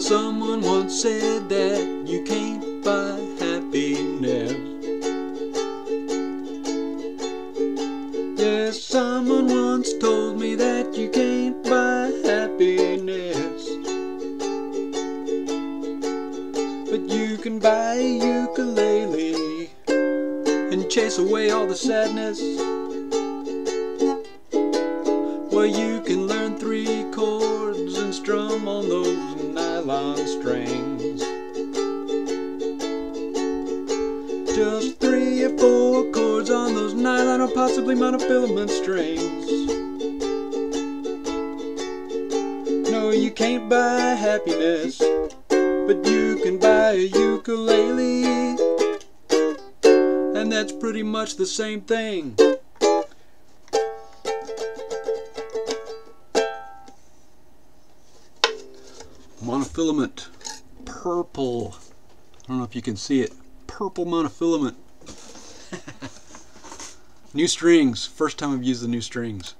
someone once said that you can't buy happiness. Yes, someone once told me that you can't buy happiness. But you can buy a ukulele and chase away all the sadness. Well, you can learn three chords and strum on those nylon strings. Just three or four chords on those nylon or possibly monofilament strings. No, you can't buy happiness, but you can buy a ukulele. And that's pretty much the same thing. Monofilament. Purple. I don't know if you can see it. Purple monofilament. New strings. First time I've used the new strings